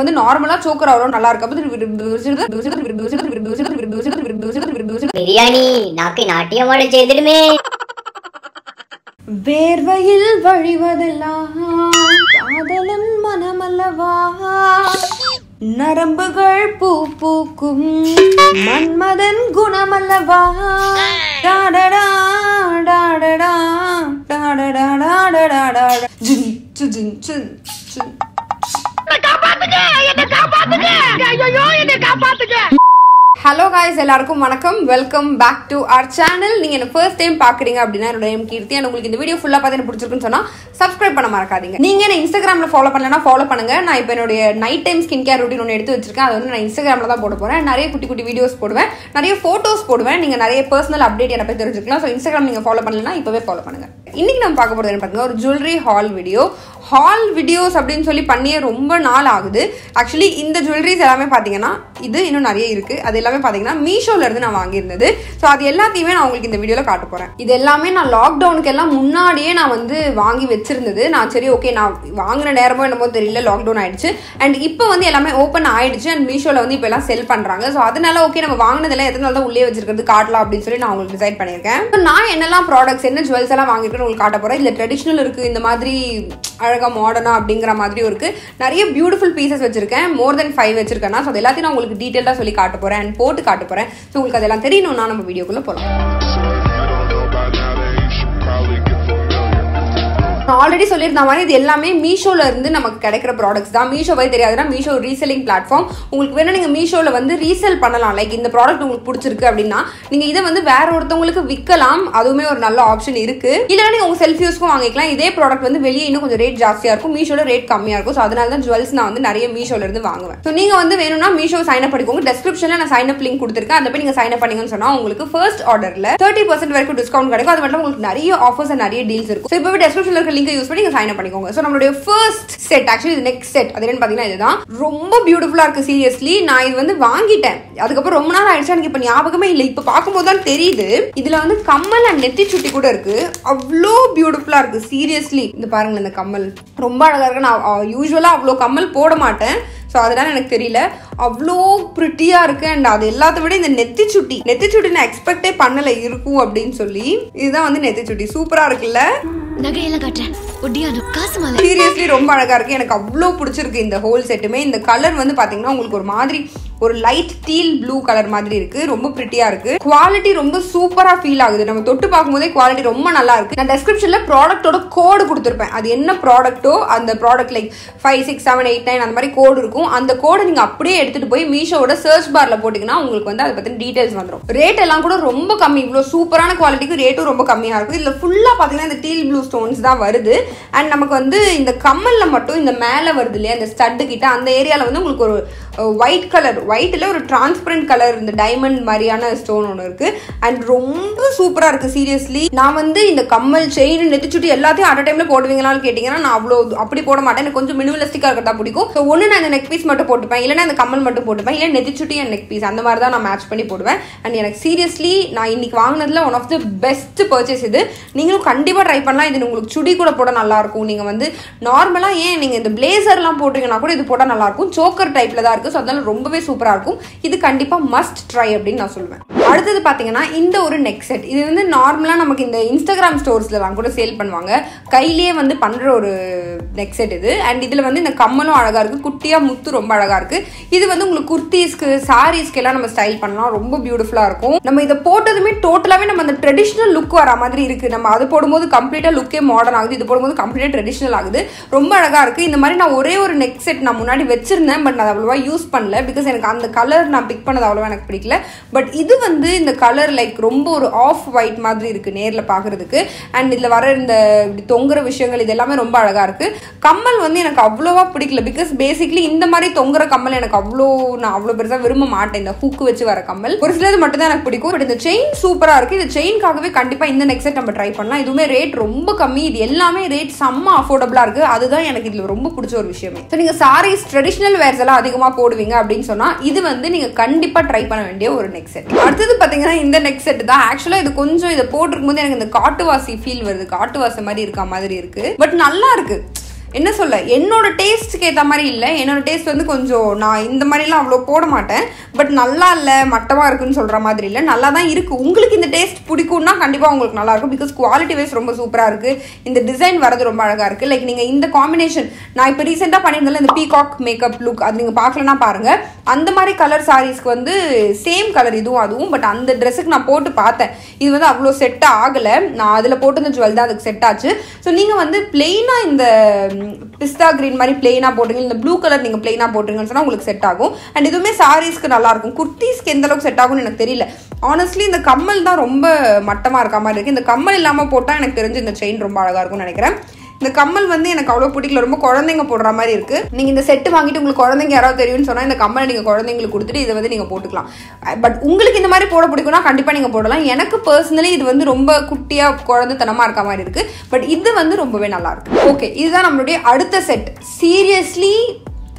வந்து நார்மலா சோக்கர் அவ்வளோ நல்லா இருக்கு பிரியாணி நாக்கு நாட்டியமாட செய்திடுமே வேர்வையில் வழிவதெல்லாம் காதலன் மனமல்லவா நரம்புகள் பூ பூக்கும் மன்மதன் குணமல்லவா டாடடா, டாடடா, டாடடா, டாடடா, ஜின், சு, ஜின், சின், சின். ஹலோ காய்ஸ் எல்லாருக்கும் வணக்கம். Welcome back to our channel நீங்க என்ன ஃபர்ஸ்ட் டைம் பாக்குறீங்க அப்படின்னா என்னோட நேம் கீர்த்தி. And உங்களுக்கு இந்த வீடியோ ஃபுல்லா பார்த்து எனக்கு பிடிச்சிருக்குன்னு சொன்னா சப்ஸ்கிரைப் பண்ண மறக்காதீங்க. நீங்க என்ன இன்ஸ்டாகிராம்ல ஃபாலோ பண்ணலன்னா ஃபாலோ பண்ணுங்க. நான் இப்போ என்னுடைய night time skin care routine ஒன்று எடுத்து வச்சிருக்கேன். அது வந்து நான் இன்ஸ்டாகிராம்ல தான் போட போறேன். நிறைய குட்டி குட்டி வீடியோஸ் போடுவேன். நிறைய போட்டோஸ் போடுவேன். நீங்க நிறைய பர்சனல் அப்டேட் என்ன பற்றி தெரிஞ்சுக்கலாம். ஸோ இன்ஸ்டாகிராம் நீங்க ஃபாலோ பண்ணலன்னா இப்பவே ஃபாலோ பண்ணுங்க. இன்னைக்கு நம்ம பார்க்க போறது என்ன பாத்தீங்கன்னா ஒரு jewellery haul video haul videos அப்படின்னு சொல்லி பண்ணியே ரொம்ப நாள் ஆகுது. ஆக்சுவலி இந்த ஜுவல்லரிஸ் எல்லாமே பார்த்தீங்கன்னா இது இன்னும் நிறைய இருக்கு. அது எல்லாமே பார்த்தீங்கன்னா மீஷோலேருந்து நான் வாங்கியிருந்தது. ஸோ அது எல்லாத்தையுமே நான் உங்களுக்கு இந்த வீடியோவில் காட்ட போகிறேன் இது எல்லாமே நான் லாக்டவுனுக்கு எல்லாம் முன்னாடியே நான் வந்து வாங்கி வச்சிருந்தது. நான் சரி ஓகே நான் வாங்கின நேரமோ என்னமோ தெரியல லாக்டவுன் ஆயிடுச்சு. அண்ட் இப்போ வந்து எல்லாமே ஓப்பன் ஆயிடுச்சு. அண்ட் மீஷோவில் வந்து இப்போ எல்லாம் செல் பண்ணுறாங்க ஸோ அதனால ஓகே நம்ம வாங்கினதெல்லாம் எதனால தான் உள்ளே வச்சிருக்கிறது காட்டலாம் அப்படின்னு சொல்லி நான் உங்களுக்கு டிசைட் பண்ணியிருக்கேன். இப்போ நான் என்னெல்லாம் ப்ராடக்ட்ஸ் என்ன ஜுவல்ஸ் எல்லாம் வாங்கியிருக்கேன்னு உங்களுக்கு காட்ட போகிறேன் இல்லை ட்ரெடிஷ்னல் இருக்குது இந்த மாதிரி அழகாக மாடர்னா அப்படிங்கிற மாதிரியும் இருக்கு. நிறைய பியூட்டிஃபுல் பீசஸ் வச்சிருக்கேன். மோர் தென் ஃபைவ் வச்சிருக்கேன் ஸோ அது எல்லாத்தையும் நான் உங்களுக்கு டீட்டெயிலாக சொல்லி காட்ட போறேன் அண்ட் போட்டு காட்ட போறேன். ஸோ உங்களுக்கு அதெல்லாம் தெரியணும்னா நம்ம வீடியோக்குள்ள போகலாம் ஆல்ரெடி சொல்லியிருந்த மாதிரி இது எல்லாமே மீஷோல இருந்து நமக்கு கிடைக்கிற ப்ராடக்ட்ஸ் தான். மீஷோவை தெரியாதுன்னா மீஷோ ரீசெல்லிங் பிளாட்ஃபார்ம் உங்களுக்கு வேணா நீங்க மீஷோல வந்து ரீசெல் பண்ணலாம். லைக் இந்த ப்ராடக்ட் உங்களுக்கு பிடிச்சிருக்கு அப்படின்னா நீங்க இதை வந்து வேற ஒருத்தவங்களுக்கு விற்கலாம். அதுவுமே ஒரு நல்ல ஆப்ஷன் இருக்கு. இல்லைன்னா நீங்க உங்க செல்ஃப் யூஸ்க்கும் வாங்கிக்கலாம். இதே ப்ராடக்ட் வந்து வெளியே இன்னும் கொஞ்சம் ரேட் ஜாஸ்தியா இருக்கும். மீஷோட ரேட் கம்மியா இருக்கும். ஸோ அதனால தான் ஜுவல்ஸ் நான் வந்து நிறைய மீஷோல இருந்து வாங்குவேன். ஸோ நீங்க வந்து வேணும்னா மீஷோ சைன் அப் பண்ணிக்கோங்க. டெஸ்கிரிப்ஷன்ல நான் சைன் அப் லிங்க் கொடுத்துருக்கேன். அந்த போய் நீங்க சைன் அப் பண்ணீங்கன்னு சொன்னா உங்களுக்கு ஃபர்ஸ்ட் ஆர்டர்ல தேர்ட்டி பர்சன்ட் வரைக்கும் டிஸ்கவுண்ட் கிடைக்கும். அது மட்டும் உங்களுக்கு நிறைய ஆஃபர்ஸ் நிறைய டீல்ஸ் இருக்கும். ஸோ இப்போ டெஸ்கிரிப்ஷன்ல இருக்க லிங்க் யூஸ் பண்ணி நீங்க சைன் அப் பண்ணிக்கோங்க. ஸோ நம்மளுடைய ஃபர்ஸ்ட் செட் ஆக்சுவலி இது நெக்ஸ்ட் செட் அது என்னன்னு பார்த்தீங்கன்னா இதுதான். ரொம்ப பியூட்டிஃபுல்லா இருக்கு சீரியஸ்லி நான் இது வந்து வாங்கிட்டேன். அதுக்கப்புறம் ரொம்ப நாள் ஆயிடுச்சு எனக்கு இப்போ ஞாபகமே இல்லை. இப்போ பார்க்கும்போது தான் தெரியுது. இதுல வந்து கம்மல் அண்ட் நெத்தி சுட்டி கூட இருக்கு. அவ்வளோ பியூட்டிஃபுல்லா இருக்கு சீரியஸ்லி இந்த பாருங்க இந்த கம்மல். ரொம்ப அழகா இருக்கு. நான் யூஸ்வலாக அவ்வளோ கம்மல் போட மாட்டேன். ஸோ அதனால எனக்கு தெரியல. அவ்வளோ பிரிட்டியா இருக்கு. அண்ட் அது எல்லாத்த விட இந்த நெத்தி சுட்டி. நெத்தி சுட்டி நான் எக்ஸ்பெக்டே பண்ணல இருக்கும் அப்படின்னு சொல்லி. இதுதான் வந்து நெத்தி சுட்டி. சூப்பரா இருக்குல்ல? நகையெல்லாம் காட்டுறேன். ஒட்டியானம் காசு மாலை. சீரியஸ்லி ரொம்ப அழகா இருக்கு. எனக்கு அவ்வளோ பிடிச்சிருக்கு இந்த ஹோல் செட்டுமே இந்த கலர் வந்து பாத்தீங்கன்னா உங்களுக்கு ஒரு மாதிரி ஒரு லைட் டீல் ப்ளூ கலர் மாதிரி இருக்கு. ரொம்ப பிரிட்டியா இருக்கு. குவாலிட்டி ரொம்ப சூப்பரா ஃபீல் ஆகுது. நம்ம தொட்டு பார்க்கும்போதே குவாலிட்டி ரொம்ப நல்லா இருக்கு. நான் டெஸ்கிரிப்ஷன்ல ப்ராடக்ட்டோட கோடு கொடுத்துருப்பேன். அது என்ன ப்ராடக்ட்டோ அந்த product like five six seven eight nine அந்த மாதிரி கோடு இருக்கும். அந்த கோடை நீங்க அப்படியே எடுத்துட்டு போய் மீஷோட சர்ச் பார்ல போட்டீங்கன்னா உங்களுக்கு வந்து அதை பத்தின டீடைல்ஸ் வந்துடும் ரேட் எல்லாம் கூட ரொம்ப கம்மி. இவ்வளோ சூப்பரான குவாலிட்டிக்கு ரேட்டும் ரொம்ப கம்மியா இருக்கும் இதுல ஃபுல்லா பாத்தீங்கன்னா இந்த டீல் ப்ளூ ஸ்டோன்ஸ் தான் வருது. அண்ட் நமக்கு வந்து இந்த கம்மலில் மட்டும் இந்த மேலே வருது இல்லையா? இந்த ஸ்டட்டு கிட்ட அந்த ஏரியாவில் வந்து உங்களுக்கு ஒரு ஒயிட் கலர் ஒயிட்டில் ஒரு டிரான்ஸ்பரண்ட் கலர் இந்த டைமண்ட் மாதிரியான ஸ்டோன் ஒன்று இருக்குது அண்ட் ரொம்ப சூப்பராக இருக்குது சீரியஸ்லி நான் வந்து இந்த கம்மல் செயின் நெத்திச்சுட்டி எல்லாத்தையும் அட் டைமில் போடுவீங்களான்னு கேட்டிங்கன்னா நான் அவ்வளோ அப்படி போட மாட்டேன். எனக்கு கொஞ்சம் மினிமலிஸ்டிக்காக இருக்கிறதா பிடிக்கும். ஸோ ஒன்று நான் இந்த நெக் பீஸ் மட்டும் போட்டுப்பேன். இல்லைன்னா இந்த கம்மல் மட்டும் போட்டுப்பேன். இல்லை நெத்திச்சுட்டி அண்ட் நெக் பீஸ் அந்த மாதிரி தான் நான் மேட்ச் பண்ணி போடுவேன். அண்ட் எனக்கு சீரியஸ்லி நான் இன்னைக்கு வாங்கினதில் one of the best purchase இது. நீங்களும் கண்டிப்பாக ட்ரை பண்ணலாம். இது உங்களுக்கு சுடி கூட போட நல்லாயிருக்கும் நீங்கள் வந்து நார்மலாக ஏன் நீங்கள் இந்த பிளேசர்லாம் போட்டிங்கன்னா கூட இது போட்டால் நல்லா இருக்கும். சோக்கர் டைப்பில் தான் இருக்கு. ஸோ அதனால ரொம்பவே சூப்பராக இருக்கும். இது கண்டிப்பாக மஸ்ட் ட்ரை அப்படின்னு நான் சொல்லுவேன். அடுத்தது பார்த்தீங்கன்னா இந்த ஒரு நெக் செட் இது வந்து நார்மலாக நமக்கு இந்த இன்ஸ்டாகிராம் ஸ்டோர்ஸ்லலாம் கூட சேல் பண்ணுவாங்க. கையிலேயே வந்து பண்ணுற ஒரு நெக் செட் இது. அண்ட் இதில் வந்து இந்த கம்மலும் அழகாக இருக்குது குட்டியாக முத்து ரொம்ப அழகாக இருக்குது இது வந்து உங்களுக்கு குர்த்திஸ்க்கு சாரீஸ்க்கு எல்லாம் நம்ம ஸ்டைல் பண்ணலாம். ரொம்ப பியூட்டிஃபுல்லாக இருக்கும். நம்ம இதை போட்டதுமே டோட்டலாகவே நம்ம அந்த ட்ரெடிஷ்னல் லுக் வர மாதிரி இருக்குது நம்ம அது போடும்போது கம்ப்ளீட்டாக லுக்கே மாடர்ன் ஆகுது. இது போடும்போது கம்ப்ளீட்டாக ட்ரெடிஷ்னல் ஆகுது. ரொம்ப அழகாக இருக்குது இந்த மாதிரி நான் ஒரே ஒரு நெக் செட் நான் முன்னாடி வச்சிருந்தேன். பட் நான் அவ்வளோவா யூஸ் பண்ணல பிகாஸ் எனக்கு அந்த கலர் நான் பிக் பண்ணது அவ்வளோ எனக்கு பிடிக்கல. பட் இது வந்து இந்த கலர் லைக் ரொம்ப ஒரு ஆஃப் ஒயிட் மாதிரி இருக்குது நேரில் பார்க்குறதுக்கு அண்ட் இதில் வர இந்த இப்படி தொங்குற விஷயங்கள் இது எல்லாமே ரொம்ப அழகாக இருக்குது கம்மல் வந்து எனக்கு அவ்வளோவா பிடிக்கல பிகாஸ் பேசிக்லி இந்த மாதிரி தொங்குற கம்மல் எனக்கு அவ்வளோ நான் அவ்வளோ பெருசாக விரும்ப மாட்டேன் இந்த ஹூக்கு வச்சு வர கம்மல். ஒரு சிலது மட்டும் தான் எனக்கு பிடிக்கும். பட் இந்த செயின் சூப்பராக இருக்குது இந்த செயின்காகவே கண்டிப்பாக இந்த நெக்ஸ்ட் செட் நம்ம ட்ரை பண்ணலாம். இதுவுமே ரேட் ரொம்ப கம்மி. இது எல்லாமே ரேட் செம்ம அஃபோர்டபுளாக இருக்குது அதுதான் எனக்கு இதில் ரொம்ப பிடிச்ச ஒரு விஷயமே. ஸோ நீங்கள் சாரீஸ் ட்ரெடிஷ்னல் வேர்ஸ் எல்லாம் அதிகமாக போடுவீங்க அப்படின்னு சொன்னால் இது வந்து நீங்கள் கண்டிப்பாக ட்ரை பண்ண வேண்டிய ஒரு நெக் செட் அடுத்தது பார்த்தீங்கன்னா இந்த நெக் செட் தான். ஆக்சுவலாக இது கொஞ்சம் இதை போட்டிருக்கும் போது எனக்கு இந்த காட்டுவாசி ஃபீல் வருது. காட்டுவாசி மாதிரி இருக்க மாதிரி இருக்கு. பட் நல்லா இருக்கு. என்ன சொல்ல என்னோட டேஸ்ட்டுக்கு ஏற்ற மாதிரி இல்லை. என்னோட டேஸ்ட் வந்து கொஞ்சம் நான் இந்த மாதிரிலாம் அவ்வளோ போட மாட்டேன். பட் நல்லா இல்லை மட்டமாக இருக்குன்னு சொல்கிற மாதிரி இல்லை. நல்லா தான் இருக்குது உங்களுக்கு இந்த டேஸ்ட் பிடிக்கும்னா கண்டிப்பாக உங்களுக்கு நல்லாயிருக்கும் பிகாஸ் குவாலிட்டி வைஸ் ரொம்ப சூப்பராக இருக்குது இந்த டிசைன் வரது ரொம்ப அழகாக இருக்குது லைக் நீங்கள் இந்த காம்பினேஷன் நான் இப்போ ரீசெண்டாக பண்ணியிருந்தால இந்த பீகாக் மேக்கப் லுக் அது நீங்கள் பார்க்கலன்னா பாருங்கள் அந்த மாதிரி கலர் சாரீஸ்க்கு வந்து சேம் கலர் இதுவும் அதுவும். பட் அந்த ட்ரெஸ்ஸுக்கு நான் போட்டு பார்த்தேன். இது வந்து அவ்வளோ செட் ஆகலை. நான் அதில் போட்டிருந்த ஜுவல் தான் அதுக்கு செட் ஆச்சு. ஸோ நீங்கள் வந்து பிளெயினாக இந்த பிஸ்தா கிரீன் மாதிரி பிளெயினாக போட்டுங்க இந்த ப்ளூ கலர் நீங்கள் பிளெயினாக போட்டுருங்கன்னு சொன்னால் உங்களுக்கு செட் ஆகும். அண்ட் இதுவுமே சாரீஸ்க்கு நல்லாயிருக்கும் குர்த்திஸ்க்கு எந்த அளவுக்கு செட் ஆகும்னு எனக்கு தெரியல. ஆனஸ்ட்லி இந்த கம்மல் தான் ரொம்ப மட்டமாக இருக்க மாதிரி இருக்குது இந்த கம்மல் இல்லாமல் போட்டால் எனக்கு தெரிஞ்சு இந்த செயின் ரொம்ப அழகாக இருக்கும்னு நினைக்கிறேன். இந்த கம்மல் வந்து எனக்கு அவ்வளோ பிடிக்கல. ரொம்ப குழந்தைங்க போடுற மாதிரி இருக்கு. நீங்க இந்த செட்டு வாங்கிட்டு உங்களுக்கு குழந்தைங்க யாராவது தெரியும்னு சொன்னா இந்த கம்மலை நீங்க குழந்தைங்களுக்கு கொடுத்துட்டு இதை வந்து நீங்க போட்டுக்கலாம். பட் உங்களுக்கு இந்த மாதிரி போட பிடிக்கும்னா கண்டிப்பா நீங்க போடலாம். எனக்கு பர்சனலி இது வந்து ரொம்ப குட்டியா குழந்தைத்தனமா இருக்க மாதிரி இருக்கு. பட் இது வந்து ரொம்பவே நல்லா இருக்கு. ஓகே இதுதான் நம்மளுடைய அடுத்த செட் சீரியஸ்லி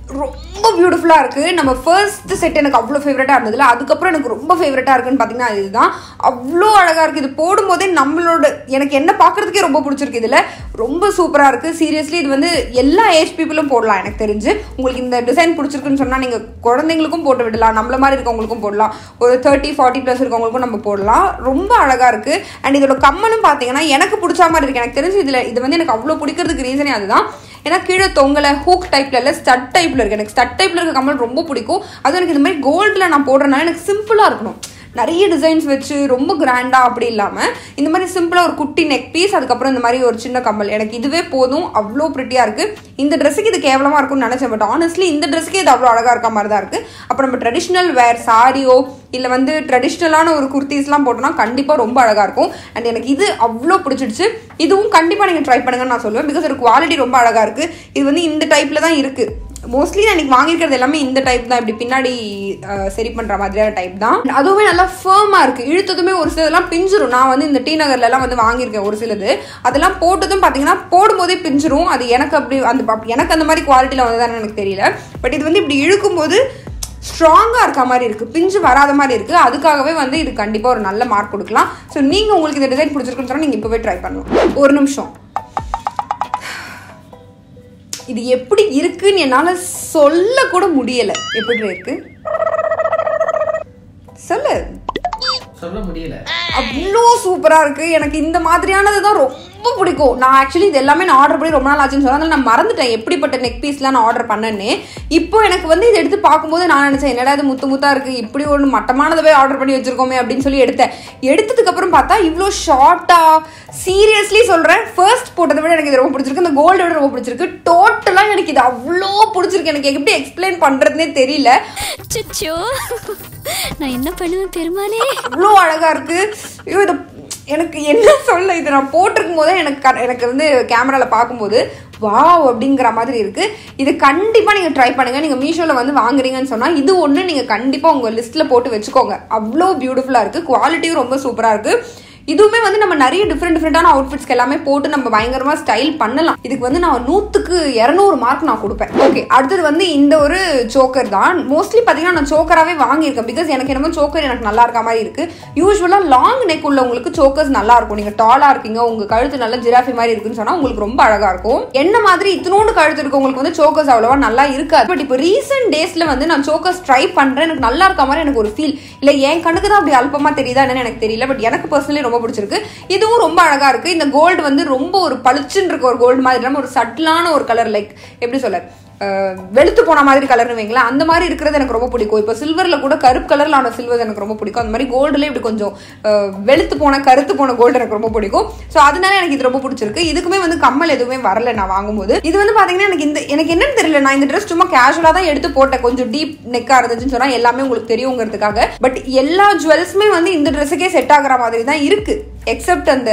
ரொம்ப பியூட்டிஃபுல்லாக இருக்குது நம்ம ஃபர்ஸ்ட் செட் எனக்கு அவ்வளோ ஃபேவரட்டாக இருந்ததுல அதுக்கப்புறம் எனக்கு ரொம்ப ஃபேவரட்டாக இருக்குன்னு பார்த்தீங்கன்னா இதுதான். அவ்வளோ அழகாக இருக்குது இது போடும்போதே நம்மளோட எனக்கு என்ன பார்க்குறதுக்கே ரொம்ப பிடிச்சிருக்கு இதில். ரொம்ப சூப்பராக இருக்குது சீரியஸ்லி இது வந்து எல்லா ஏஜ் பீப்புளும் போடலாம் எனக்கு தெரிஞ்சு. உங்களுக்கு இந்த டிசைன் பிடிச்சிருக்குன்னு சொன்னால் நீங்கள் குழந்தைங்களுக்கும் போட்டு விடலாம் நம்மள மாதிரி இருக்கவங்களுக்கும் போடலாம். ஒரு தேர்ட்டி ஃபார்ட்டி ப்ளஸ் இருக்கவங்களுக்கும் நம்ம போடலாம். ரொம்ப அழகாக இருக்குது அண்ட் இதோட கம்மலும் பார்த்தீங்கன்னா எனக்கு பிடிச்ச மாதிரி இருக்குது எனக்கு தெரிஞ்சு இதில் இது வந்து எனக்கு அவ்வளோ பிடிக்கிறதுக்கு ரீசனே அதுதான். ஏன்னா கீழே தொங்கலை ஹூக் டைப்ல இல்லை ஸ்டட் டைப்ல இருக்கு. எனக்கு ஸ்டட் டைப்ல இருக்க கம்மல் ரொம்ப பிடிக்கும். அதுவும் எனக்கு இந்த மாதிரி கோல்டில் நான் போடுறதுனால எனக்கு சிம்பிளாக இருக்கணும். நிறைய டிசைன்ஸ் வச்சு ரொம்ப கிராண்டாக அப்படி இல்லாமல் இந்த மாதிரி சிம்பிளாக ஒரு குட்டி நெக் பீஸ் அதுக்கப்புறம் இந்த மாதிரி ஒரு சின்ன கம்மல். எனக்கு இதுவே போதும் அவ்வளோ ப்ரிட்டியாக இருக்குது இந்த ட்ரெஸ்ஸுக்கு இது கேவலமாக இருக்கும்னு நினச்சேன் பட் ஆனஸ்ட்லி இந்த ட்ரெஸ்ஸுக்கு இது அவ்வளோ அழகாக இருக்க மாதிரி தான் இருக்குது அப்புறம் நம்ம ட்ரெடிஷ்னல் வேர் சாரியோ இல்லை வந்து ட்ரெடிஷ்னலான ஒரு குர்த்திஸ்லாம் போட்டோம்னா கண்டிப்பாக ரொம்ப அழகாக இருக்கும். அண்ட் எனக்கு இது அவ்வளோ பிடிச்சிடுச்சு. இதுவும் கண்டிப்பாக நீங்கள் ட்ரை பண்ணுங்கன்னு நான் சொல்லுவேன் பிகாஸ் ஒரு குவாலிட்டி ரொம்ப அழகாக இருக்குது இது வந்து இந்த டைப்பில் தான் இருக்குது மோஸ்ட்லி நான் இன்னைக்கு வாங்கியிருக்கிறது எல்லாமே இந்த டைப் தான். இப்படி பின்னாடி சரி பண்ற மாதிரியான டைப் தான். அதுவுமே நல்லா ஃபேமா இருக்கு. இழுத்ததுமே ஒரு சிலதெல்லாம் பிஞ்சிரும். நான் வந்து இந்த டி நகர்ல எல்லாம் வந்து வாங்கியிருக்கேன் ஒரு சிலது. அதெல்லாம் போட்டதும் பாத்தீங்கன்னா போடும்போதே பிஞ்சிரும். அது எனக்கு அப்படி அந்த எனக்கு அந்த மாதிரி குவாலிட்டியில வந்ததான்னு எனக்கு தெரியல. பட் இது வந்து இப்படி இழுக்கும்போது ஸ்ட்ராங்காக இருக்க மாதிரி இருக்குது பிஞ்சு வராத மாதிரி இருக்குது அதுக்காகவே வந்து இது கண்டிப்பாக ஒரு நல்ல மார்க் கொடுக்கலாம். ஸோ நீங்கள் உங்களுக்கு இந்த டிசைன் பிடிச்சிருக்குன்னு சொன்னால் நீங்கள் இப்போவே ட்ரை பண்ணலாம். ஒரு நிமிஷம். இது எப்படி இருக்குன்னு என்னால சொல்ல கூட முடியல. எப்படி இருக்கு? சொல்லு. சொல்ல முடியல. அவ்வளோ சூப்பரா இருக்கு. எனக்கு இந்த மாதிரியானது தான் ரொம்ப பிடிக்கும். நான் ஆக்சுவலி இது எல்லாமே நான் ஆர்டர் பண்ணி ரொம்ப நாள் ஆச்சுன்னு சொன்னா நான் மறந்துட்டேன். எப்படிப்பட்ட நெக் பீஸ்லாம் நான் ஆர்டர் பண்ணேன்னு. இப்போ எனக்கு வந்து இதை எடுத்து பார்க்கும்போது நான் நினைச்சேன் என்னடா இது முத்து முத்தா இருக்கு? இப்படி ஒன்று மட்டமானதவே ஆர்டர் பண்ணி வச்சிருக்கோமே அப்படின்னு சொல்லி எடுத்தேன். எடுத்ததுக்கு அப்புறம் பார்த்தா இவ்வளோ ஷார்ட்டா சீரியஸ்லி சொல்றேன். ஃபர்ஸ்ட் போட்டதை விட எனக்கு இது ரொம்ப பிடிச்சிருக்கு. இந்த கோல்டு விட ரொம்ப பிடிச்சிருக்கு. டோட்டலாக எனக்கு இது அவ்வளோ பிடிச்சிருக்கு. எனக்கு எப்படி எக்ஸ்பிளைன் பண்றதுனே தெரியல. நான் என்ன பண்ணுவேன் பெருமானே அவ்வளோ அழகா இருக்கு. ஐயோ இதை எனக்கு என்ன சொல்ல இது நான் போட்டிருக்கும் போதே எனக்கு க- எனக்கு வந்து கேமராவில் பார்க்கும்போது வாவ் அப்படிங்கிற மாதிரி இருக்குது இது கண்டிப்பாக நீங்கள் ட்ரை பண்ணுங்கள் நீங்கள் மீஷோவில் வந்து வாங்குறீங்கன்னு சொன்னால் இது ஒன்று நீங்கள் கண்டிப்பாக உங்கள் லிஸ்ட்டில் போட்டு வச்சுக்கோங்க. அவ்வளோ பியூட்டிஃபுல்லாக இருக்குது குவாலிட்டியும் ரொம்ப சூப்பராக இருக்குது இதுவுமே வந்து நம்ம நிறைய டிஃப்ரெண்ட் டிஃப்ரெண்டான அவுட்ஃபிட்ஸ்க்கு எல்லாமே போட்டு நம்ம பயங்கரமா ஸ்டைல் பண்ணலாம். இதுக்கு வந்து நான் நூத்துக்கு இரநூறு மார்க் நான் கொடுப்பேன். ஓகே அடுத்தது வந்து இந்த ஒரு சோக்கர் தான். மோஸ்ட்லி பார்த்தீங்கன்னா நான் சோக்கராகவே வாங்கியிருக்கேன். பிகாஸ் எனக்கு என்னமோ சோக்கர் எனக்கு நல்லா இருக்க மாதிரி இருக்கு. யூஸ்வலாக லாங் நெக் உள்ளவங்களுக்கு சோக்கர்ஸ் நல்லா இருக்கும். நீங்க டாலா இருக்கீங்க உங்க கழுத்து நல்லா ஜிராஃபி மாதிரி இருக்குன்னு சொன்னா உங்களுக்கு ரொம்ப அழகா இருக்கும். என்ன மாதிரி இத்தினோண்டு கழுத்து இருக்கவங்களுக்கு வந்து சோக்கர்ஸ் அவ்வளவா நல்லா இருக்காது. பட் இப்போ ரீசெண்ட் டேஸ்ல வந்து நான் சோக்கர்ஸ் ட்ரை பண்றேன். எனக்கு நல்லா இருக்க மாதிரி எனக்கு ஒரு ஃபீல் இல்ல என் கண்ணுக்கு தான் அப்படி அல்பமா தெரியுதா என்னன்னு எனக்கு தெரியல. பட் எனக்கு பர்சனலி ரொம்ப பிடிச்சிருக்கு. இதுவும் ரொம்ப அழகா இருக்கு. இந்த கோல்டு வந்து ரொம்ப ஒரு பளிச்சுன்னு இருக்க ஒரு கோல்டு மாதிரி இல்லாமல் ஒரு சட்டிலான ஒரு கலர் லைக் எப்படி சொல்ல? வெளுத்து போன மாதிரி கலர்னு வைங்களேன் அந்த மாதிரி இருக்கிறது எனக்கு ரொம்ப பிடிக்கும். இப்போ சில்வரில் கூட கருப்பு கலரில் ஆன சில்வர் எனக்கு ரொம்ப பிடிக்கும். அந்த மாதிரி கோல்டில் இப்படி கொஞ்சம் வெளுத்து போன கருத்து போன கோல்டு எனக்கு ரொம்ப பிடிக்கும். ஸோ அதனால எனக்கு இது ரொம்ப பிடிச்சிருக்கு. இதுக்குமே வந்து கம்மல் எதுவுமே வரல நான் வாங்கும்போது. இது வந்து பார்த்தீங்கன்னா எனக்கு இந்த எனக்கு என்னன்னு தெரியல. நான் இந்த ட்ரெஸ் சும்மா கேஷுவலாக தான் எடுத்து போட்டேன். கொஞ்சம் டீப் நெக்காக இருந்துச்சுன்னு சொன்னால் எல்லாமே உங்களுக்கு தெரியுங்கிறதுக்காக. பட் எல்லா ஜுவல்ஸுமே வந்து இந்த ட்ரெஸ்ஸுக்கே செட் ஆகிற மாதிரி தான் இருக்குது எக்ஸப்ட் அந்த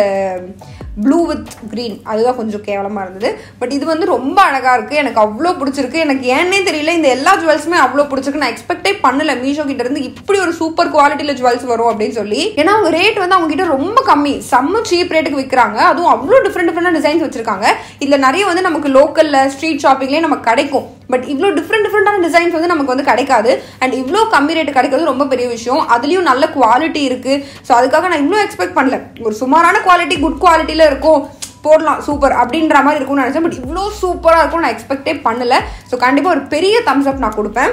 ப்ளூ வித் க்ரீன் அதுதான் கொஞ்சம் கேவலமாக இருந்தது. பட் இது வந்து ரொம்ப அழகாக இருக்குது எனக்கு அவ்வளோ பிடிச்சிருக்கு. எனக்கு ஏன்னே தெரியல இந்த எல்லா ஜுவல்ஸுமே அவ்வளோ பிடிச்சிருக்கு. நான் எக்ஸ்பெக்டே பண்ணல. மீஷோ கிட்ட இருந்து இப்படி ஒரு சூப்பர் குவாலிட்டியில் ஜுவல்ஸ் வரும் அப்படின்னு சொல்லி. ஏன்னா அவங்க ரேட் வந்து அவங்க கிட்ட ரொம்ப கம்மி. செம்ம சீப் ரேட்டுக்கு விற்கிறாங்க அதுவும் அவ்வளோ டிஃப்ரெண்ட் டிஃப்ரெண்டாக டிசைன்ஸ் வச்சிருக்காங்க. இதில் நிறைய வந்து நமக்கு லோக்கலில் ஸ்ட்ரீட் ஷாப்பிங்லேயே நமக்கு கிடைக்கும். பட் இவ்வளோ டிஃப்ரெண்ட் டிஃப்ரெண்டான டிசைன்ஸ் வந்து நமக்கு வந்து கிடைக்காது. அண்ட் இவ்வளோ கம்மி ரேட்டு கிடைக்கிறது ரொம்ப பெரிய விஷயம். அதுலேயும் நல்ல குவாலிட்டி இருக்குது ஸோ அதுக்காக நான் இவ்வளோ எக்ஸ்பெக்ட் பண்ணல. ஒரு சுமாரான குவாலிட்டி குட் குவாலிட்டியில் இருக்கும். போடலாம் சூப்பர் அப்படின்ற மாதிரி இருக்கும்னு நினச்சேன். பட் இவ்வளோ சூப்பராக இருக்கும் நான் எக்ஸ்பெக்டே பண்ணல. ஸோ கண்டிப்பாக ஒரு பெரிய தம்ஸ் அப் நான் கொடுப்பேன்.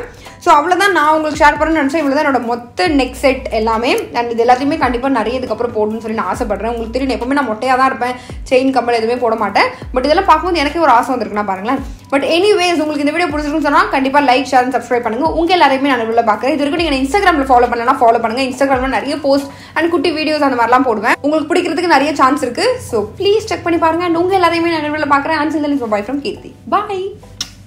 ஸோ அவ்வளோதான் நான் உங்களுக்கு ஷேர் பண்ணணும்னு நினச்சேன். இவ்வளோ தான் என்னோட மொத்த நெக் செட் எல்லாமே. அண்ட் இது எல்லாத்தையுமே கண்டிப்பாக நிறைய இதுக்கப்புறம் போடணும்னு சொல்லி நான் ஆசைப்படுறேன். உங்களுக்கு தெரியும் எப்பவுமே நான் மொட்டையாக தான் இருப்பேன். செயின் கம்பல் எதுவுமே போட மாட்டேன். பட் இதெல்லாம் பார்க்கும்போது எனக்கே ஒரு ஆசை வந்திருக்குன்னா பாருங்களேன். பட் எனிவேஸ் உங்களுக்கு இந்த வீடியோ பிடிச்சிருக்குன்னு சொன்னால் கண்டிப்பாக லைக் ஷேர் அண்ட் சப்ஸ்கிரைப் பண்ணுங்கள் உங்கள் எல்லாருமே நான் உள்ள பார்க்குறேன் இது வரைக்கும் நீங்கள் இன்ஸ்டாகிராமில் ஃபாலோ பண்ணலாம் ஃபாலோ பண்ணுங்கள் இன்ஸ்டாகிராமில் நிறைய போஸ்ட் அண்ட் குட்டி வீடியோஸ் அந்த மாதிரிலாம் போடுவேன். உங்களுக்கு பிடிக்கிறதுக்கு நிறைய சான்ஸ் இருக்குது ஸோ ப்ளீஸ் செக் பண்ணி பாருங்கள் அண்ட் உங்கள் எல்லாரையுமே நான் உள்ள பார்க்குறேன் அண்ட் சிந்தன் பை ஃப்ரம் கீர்த்தி பாய்